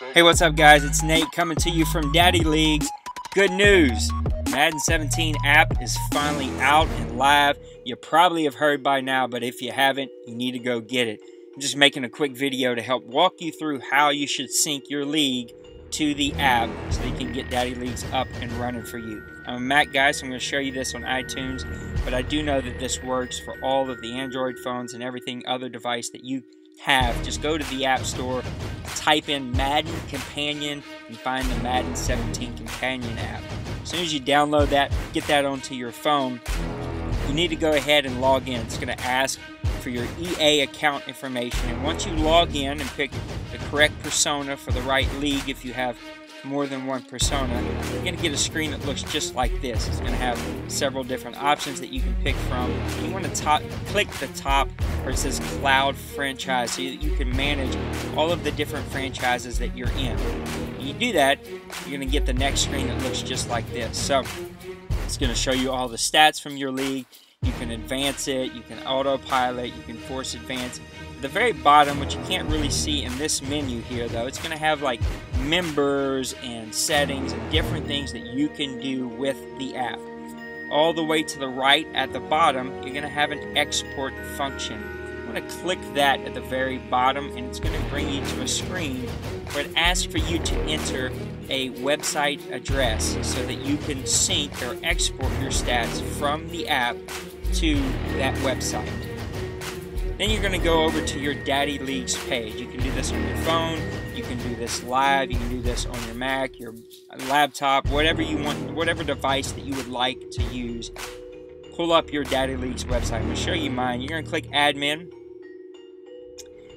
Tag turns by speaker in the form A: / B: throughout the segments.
A: Hey, what's up, guys? It's Nate coming to you from Daddy Leagues. Good news Madden 17 app is finally out and live. You probably have heard by now, but if you haven't, you need to go get it. I'm just making a quick video to help walk you through how you should sync your league to the app so you can get Daddy Leagues up and running for you. I'm a Mac guy, so I'm going to show you this on iTunes, but I do know that this works for all of the Android phones and everything other device that you have. Just go to the App Store, type in Madden Companion, and find the Madden 17 Companion app. As soon as you download that, get that onto your phone, you need to go ahead and log in. It's going to ask for your EA account information. And once you log in and pick the correct persona for the right league, if you have more than one persona, you're going to get a screen that looks just like this. It's going to have several different options that you can pick from. You want to top, click the top where it says Cloud Franchise so you can manage all of the different franchises that you're in. When you do that, you're going to get the next screen that looks just like this. So it's going to show you all the stats from your league. You can advance it, you can autopilot, you can force advance the very bottom, which you can't really see in this menu here though, it's going to have like members and settings and different things that you can do with the app. All the way to the right at the bottom, you're going to have an export function. I'm going to click that at the very bottom and it's going to bring you to a screen where it asks for you to enter a website address so that you can sync or export your stats from the app to that website. Then you're going to go over to your Daddy Leagues page. You can do this on your phone, you can do this live, you can do this on your Mac, your laptop, whatever you want, whatever device that you would like to use. Pull up your Daddy Leagues website. I'm going to show you mine. You're going to click admin.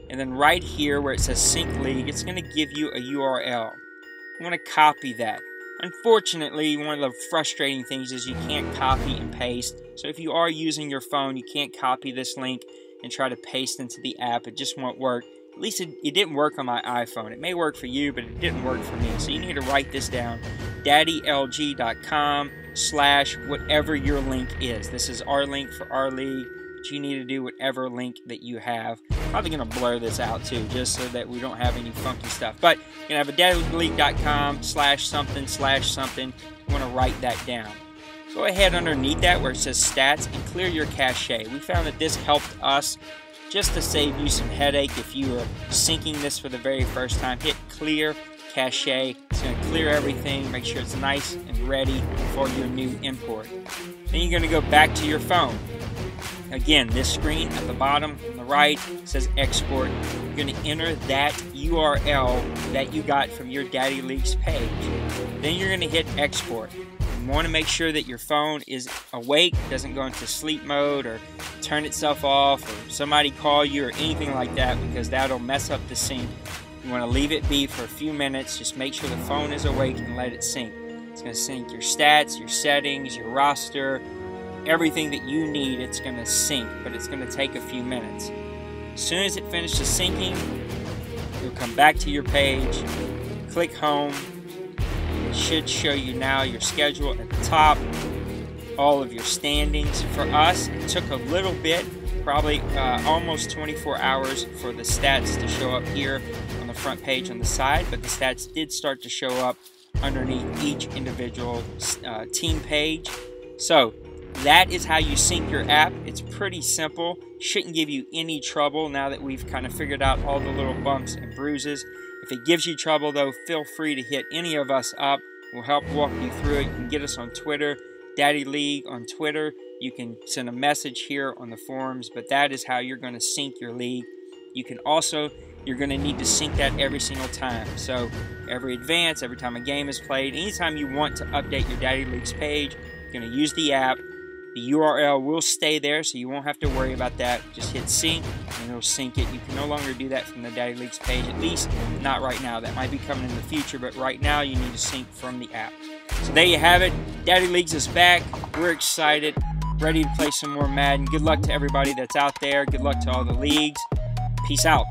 A: And then right here where it says sync league, it's going to give you a URL. You want to copy that. Unfortunately, one of the frustrating things is you can't copy and paste. So if you are using your phone, you can't copy this link and try to paste into the app. It just won't work. At least it, it didn't work on my iPhone. It may work for you, but it didn't work for me. So you need to write this down. daddylg.com slash whatever your link is. This is our link for our league. But you need to do whatever link that you have. Probably going to blur this out too, just so that we don't have any funky stuff. But you can have a daddyleague.com slash something slash something. You want to write that down. Go ahead underneath that where it says stats and clear your cache. We found that this helped us just to save you some headache if you are syncing this for the very first time. Hit clear cache. It's going to clear everything, make sure it's nice and ready for your new import. Then you're going to go back to your phone. Again, this screen at the bottom on the right says export. You're going to enter that URL that you got from your Daddy Leagues page. Then you're going to hit export. You want to make sure that your phone is awake, doesn't go into sleep mode or turn itself off or somebody call you or anything like that because that'll mess up the sync. You want to leave it be for a few minutes. Just make sure the phone is awake and let it sync. It's going to sync your stats, your settings, your roster, everything that you need. It's going to sync, but it's going to take a few minutes. As soon as it finishes syncing, you'll come back to your page, click home, it should show you now your schedule at the top, all of your standings. For us, it took a little bit, probably uh, almost 24 hours for the stats to show up here on the front page on the side, but the stats did start to show up underneath each individual uh, team page. So that is how you sync your app. It's pretty simple. Shouldn't give you any trouble now that we've kind of figured out all the little bumps and bruises. If it gives you trouble, though, feel free to hit any of us up. We'll help walk you through it. You can get us on Twitter, Daddy League on Twitter. You can send a message here on the forums, but that is how you're going to sync your league. You can also, you're going to need to sync that every single time. So every advance, every time a game is played, anytime you want to update your Daddy Leagues page, you're going to use the app the URL will stay there, so you won't have to worry about that. Just hit sync, and it'll sync it. You can no longer do that from the Daddy Leagues page, at least not right now. That might be coming in the future, but right now you need to sync from the app. So there you have it. Daddy Leagues is back. We're excited, ready to play some more Madden. Good luck to everybody that's out there. Good luck to all the leagues. Peace out.